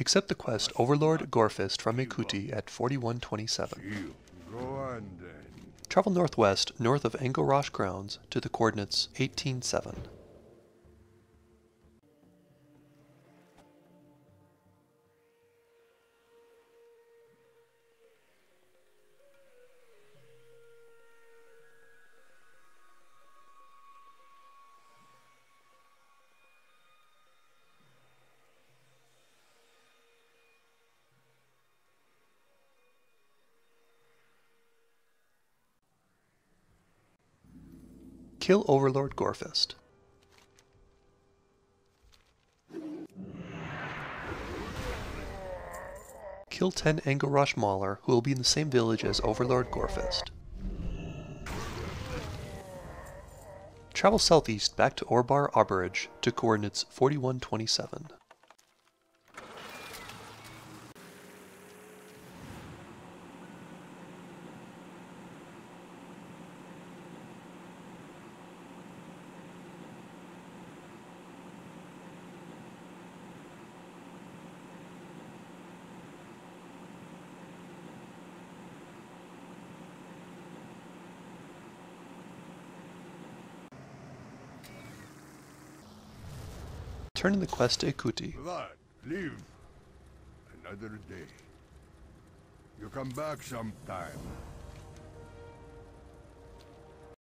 Accept the quest Overlord Gorefist from Ikuti at 4127. You. Go on then. Travel northwest, north of Ango'rosh grounds, to the coordinates 187. Kill Overlord Gorefist. Kill 10 Ango'rosh Mauler who will be in the same village as Overlord Gorefist. Travel southeast back to Orebor Harborage to coordinates 4127. Turn in the quest to Ikuti. Vlad, live. Another day. You come back sometime.